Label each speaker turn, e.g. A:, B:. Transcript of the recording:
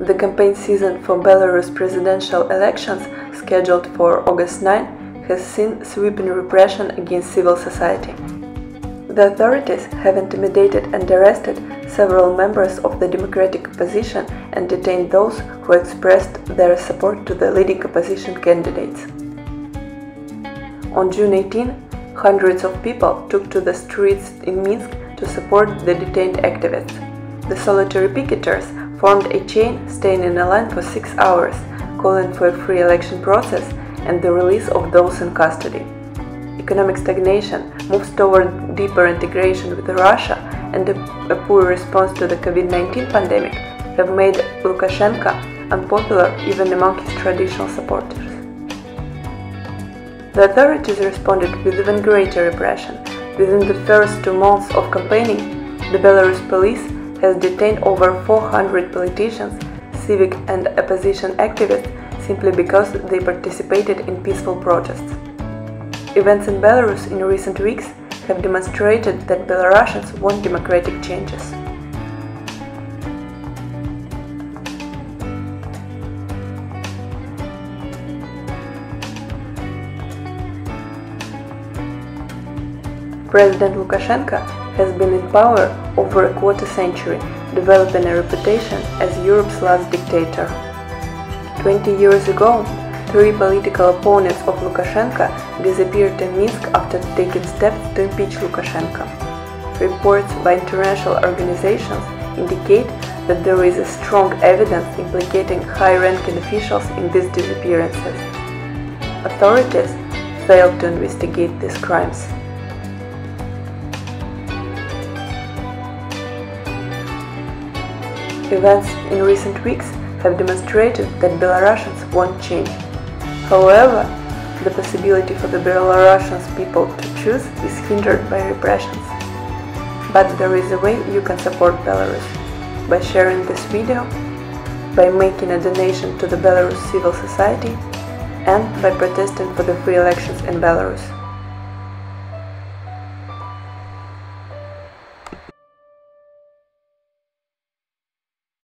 A: The campaign season for Belarus presidential elections, scheduled for August 9, has seen sweeping repression against civil society. The authorities have intimidated and arrested several members of the democratic opposition and detained those who expressed their support to the leading opposition candidates. On June 18, hundreds of people took to the streets in Minsk to support the detained activists. The solitary picketers formed a chain staying in a line for six hours, calling for a free election process and the release of those in custody. Economic stagnation moves toward deeper integration with Russia and a, poor response to the COVID-19 pandemic have made Lukashenko unpopular even among his traditional supporters. The authorities responded with even greater repression. Within the first two months of campaigning, the Belarus police has detained over 400 politicians, civic and opposition activists simply because they participated in peaceful protests. Events in Belarus in recent weeks have demonstrated that Belarusians want democratic changes. President Lukashenko has been in power over a quarter century, developing a reputation as Europe's last dictator. Twenty years ago, three political opponents of Lukashenko disappeared in Minsk after taking steps to impeach Lukashenko. Reports by international organizations indicate that there is strong evidence implicating high-ranking officials in these disappearances. Authorities failed to investigate these crimes. Events in recent weeks have demonstrated that Belarusians want change. However, the possibility for the Belarusian people to choose is hindered by repressions. But there is a way you can support Belarus by sharing this video, by making a donation to the Belarus civil society, and by protesting for the free elections in Belarus.